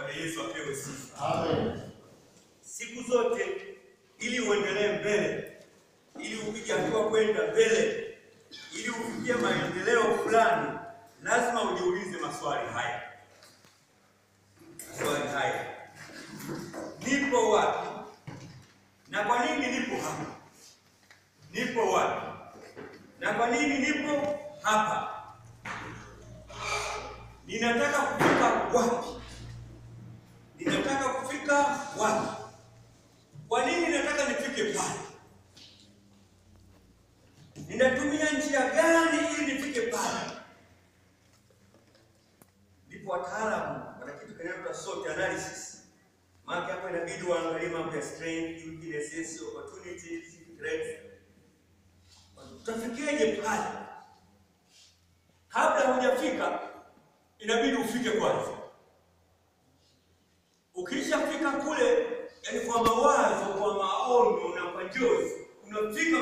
Bwana Yesu apewe sifa. Amen. Siku zote ili uendelee mbele, ili upige hatua kwenda mbele, ili ufikie maendeleo fulani, lazima ujiulize maswali haya. Maswali haya, nipo wapi? Na kwa nini nipo hapa? Nipo wapi? Na kwa nini nipo hapa? Ninataka kufika wapi? Kufika wapi? Kwa nini nataka nifike pale? Ninatumia njia gani ili nifike pale? Ndipo wataalamu wana kitu kinaitwa SWOT analysis. Maana hapo inabidi waangalie mambo ya strength, weaknesses, opportunities, threats. Utafikieje pale? Kabla hujafika inabidi ufike kwanza. Ukishafika kule, yani kwa mawazo, kwa maono na kwa njozi, unafika